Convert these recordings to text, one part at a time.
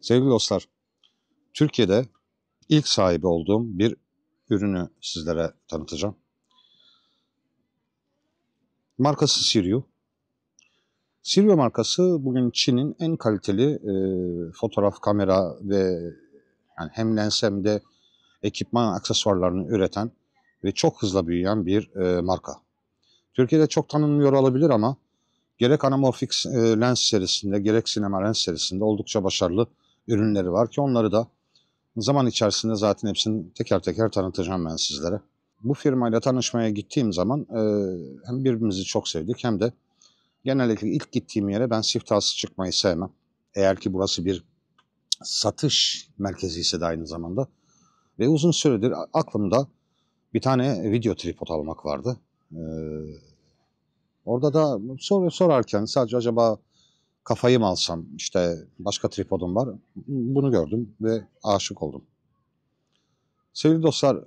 Sevgili dostlar, Türkiye'de ilk sahibi olduğum bir ürünü sizlere tanıtacağım. Markası Siryu. Siryu markası bugün Çin'in en kaliteli e, fotoğraf, kamera ve yani hem lens hem de ekipman aksesuarlarını üreten ve çok hızlı büyüyen bir e, marka. Türkiye'de çok tanınmıyor olabilir ama gerek anamorfik e, lens serisinde gerek sinema lens serisinde oldukça başarılı ürünleri var ki onları da zaman içerisinde zaten hepsini teker teker tanıtacağım ben sizlere. Bu firmayla tanışmaya gittiğim zaman e, hem birbirimizi çok sevdik hem de genellikle ilk gittiğim yere ben siftahsız çıkmayı sevmem. Eğer ki burası bir satış merkezi ise de aynı zamanda. Ve uzun süredir aklımda bir tane video tripod almak vardı. Ee, orada da sor, sorarken sadece acaba kafayı mı alsam işte başka tripodum var. Bunu gördüm ve aşık oldum. Sevgili dostlar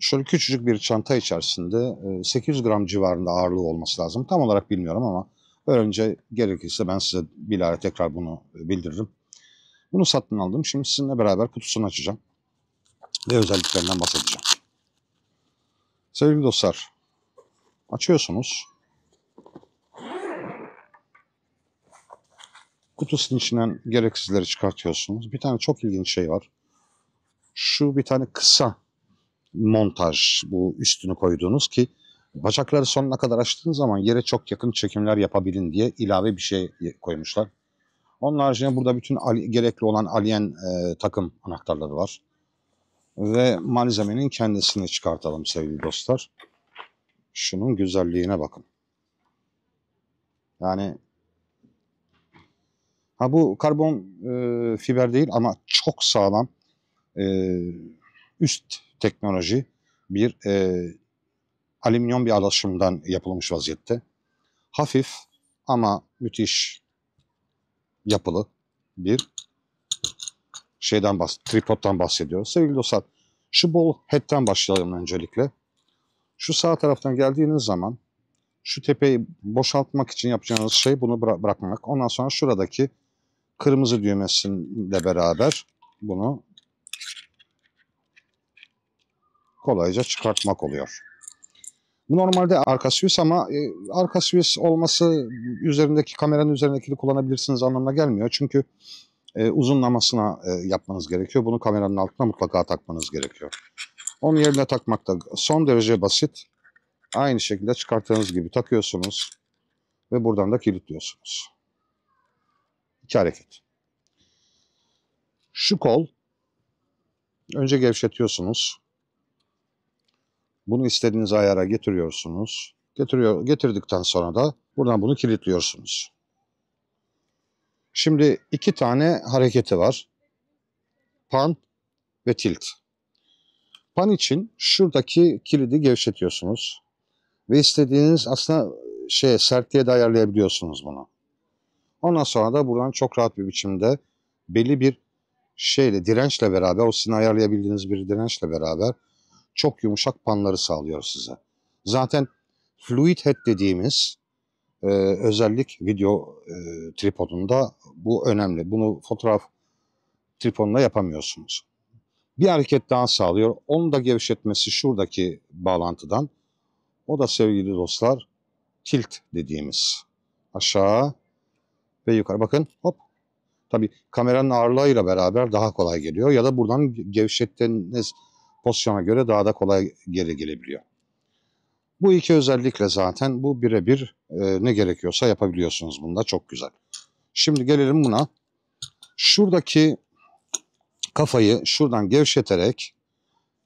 şöyle küçücük bir çanta içerisinde 800 gram civarında ağırlığı olması lazım. Tam olarak bilmiyorum ama önce gerekirse ben size bilahare tekrar bunu bildiririm. Bunu satın aldım. Şimdi sizinle beraber kutusunu açacağım. Ve özelliklerinden bahsedeceğim. Sevgili dostlar, açıyorsunuz. Kutusunun içinden gereksizleri çıkartıyorsunuz. Bir tane çok ilginç şey var. Şu bir tane kısa montaj bu üstünü koyduğunuz ki bacakları sonuna kadar açtığınız zaman yere çok yakın çekimler yapabilin diye ilave bir şey koymuşlar. Onun haricinde burada bütün gerekli olan alien e, takım anahtarları var. Ve malzemenin kendisini çıkartalım sevgili dostlar. Şunun güzelliğine bakın. Yani ha bu karbon e, fiber değil ama çok sağlam e, üst teknoloji bir e, alüminyum bir alaşımdan yapılmış vaziyette. Hafif ama müthiş yapılı bir şeyden bahs tripodtan bahsediyoruz. Sevgili dostlar, şu ball head'ten başlayalım öncelikle. Şu sağ taraftan geldiğiniz zaman şu tepeyi boşaltmak için yapacağınız şey bunu bıra bırakmak. Ondan sonra şuradaki kırmızı düğmesiyle beraber bunu kolayca çıkartmak oluyor. Bu normalde arka süs ama e, arka süs olması üzerindeki kameranın üzerindekini kullanabilirsiniz anlamına gelmiyor. Çünkü e, uzunlamasına e, yapmanız gerekiyor. Bunu kameranın altına mutlaka takmanız gerekiyor. Onun yerine takmak da son derece basit. Aynı şekilde çıkarttığınız gibi takıyorsunuz ve buradan da kilitliyorsunuz. İki hareket. Şu kol önce gevşetiyorsunuz. Bunu istediğiniz ayara getiriyorsunuz. Getiriyor, getirdikten sonra da buradan bunu kilitliyorsunuz. Şimdi iki tane hareketi var. Pan ve tilt. Pan için şuradaki kilidi gevşetiyorsunuz. Ve istediğiniz aslında şey sertliğe de ayarlayabiliyorsunuz bunu. Ondan sonra da buradan çok rahat bir biçimde belli bir şeyle dirençle beraber o sizin ayarlayabildiğiniz bir dirençle beraber çok yumuşak panları sağlıyor size. Zaten fluid head dediğimiz e, özellik video e, tripodunda bu önemli. Bunu fotoğraf tripodunda yapamıyorsunuz. Bir hareket daha sağlıyor. Onu da gevşetmesi şuradaki bağlantıdan. O da sevgili dostlar tilt dediğimiz. Aşağı ve yukarı. Bakın hop. Tabi kameranın ağırlığıyla beraber daha kolay geliyor. Ya da buradan gevşettiğiniz pozisyona göre daha da kolay geri gelebiliyor. Bu iki özellikle zaten bu birebir e, ne gerekiyorsa yapabiliyorsunuz bunda çok güzel. Şimdi gelelim buna. Şuradaki kafayı şuradan gevşeterek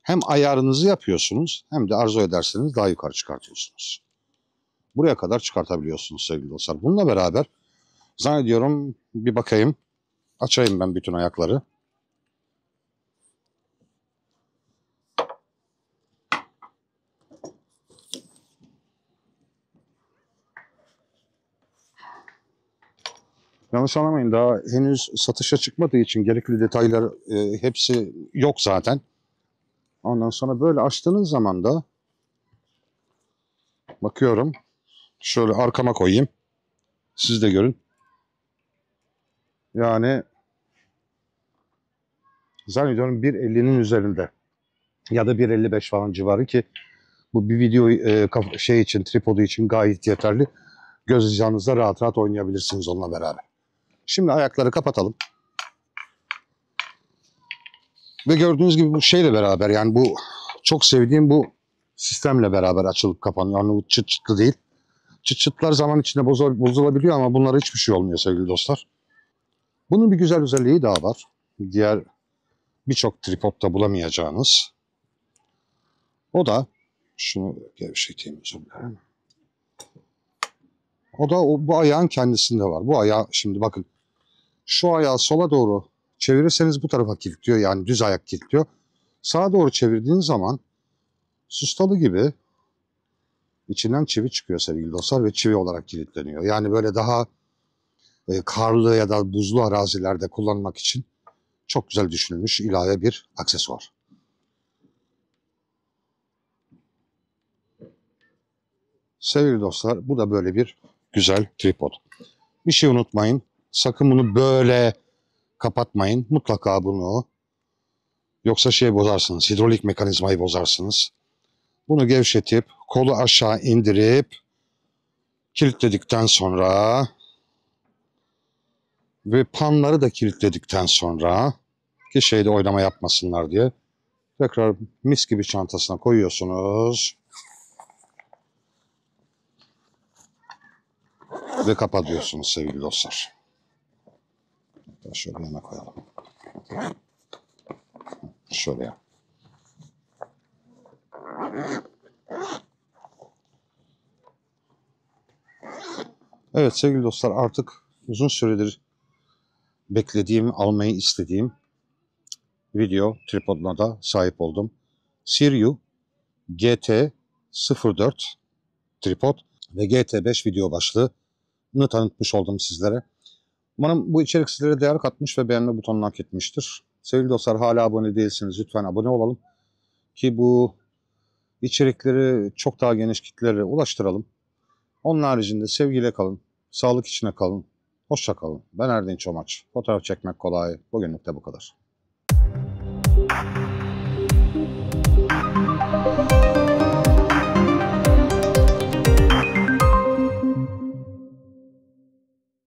hem ayarınızı yapıyorsunuz hem de arzu ederseniz daha yukarı çıkartıyorsunuz. Buraya kadar çıkartabiliyorsunuz sevgili dostlar. Bununla beraber zannediyorum bir bakayım. Açayım ben bütün ayakları. Yanlış anlamayın daha henüz satışa çıkmadığı için gerekli detaylar e, hepsi yok zaten. Ondan sonra böyle açtığınız zaman da bakıyorum. Şöyle arkama koyayım. Siz de görün. Yani zannediyorum 1.50'nin üzerinde ya da 1.55 falan civarı ki bu bir video e, şey için tripodu için gayet yeterli. Göz hizanızda rahat rahat oynayabilirsiniz onunla beraber. Şimdi ayakları kapatalım. Ve gördüğünüz gibi bu şeyle beraber yani bu çok sevdiğim bu sistemle beraber açılıp kapanıyor. Yani bu çıt çıtlı değil. Çıt çıtlar zaman içinde bozul- bozulabiliyor ama bunlara hiçbir şey olmuyor sevgili dostlar. Bunun bir güzel özelliği daha var. Diğer birçok tripodda bulamayacağınız. O da şunu gevşeteyim özür. O da o, bu ayağın kendisinde var. Bu ayağı şimdi bakın şu ayağı sola doğru çevirirseniz bu tarafa kilitliyor. Yani düz ayak kilitliyor. Sağa doğru çevirdiğiniz zaman sustalı gibi içinden çivi çıkıyor sevgili dostlar ve çivi olarak kilitleniyor. Yani böyle daha e, karlı ya da buzlu arazilerde kullanmak için çok güzel düşünülmüş ilave bir aksesuar. Sevgili dostlar bu da böyle bir güzel tripod. Bir şey unutmayın. Sakın bunu böyle kapatmayın. Mutlaka bunu yoksa şey bozarsınız. Hidrolik mekanizmayı bozarsınız. Bunu gevşetip kolu aşağı indirip kilitledikten sonra ve panları da kilitledikten sonra ki şeyde oynama yapmasınlar diye tekrar mis gibi çantasına koyuyorsunuz ve kapatıyorsunuz sevgili dostlar. Hatta Şöyle yana koyalım. Şöyle. Evet sevgili dostlar artık uzun süredir beklediğim, almayı istediğim video tripoduna da sahip oldum. Siriu GT04 tripod ve GT5 video başlığını tanıtmış oldum sizlere. Umarım bu içerik sizlere değer katmış ve beğenme butonunu hak etmiştir. Sevgili dostlar hala abone değilseniz lütfen abone olalım. Ki bu içerikleri çok daha geniş kitlelere ulaştıralım. Onun haricinde sevgiyle kalın, sağlık içine kalın, hoşça kalın. Ben Erdinç Omaç. Fotoğraf çekmek kolay. Bugünlük de bu kadar.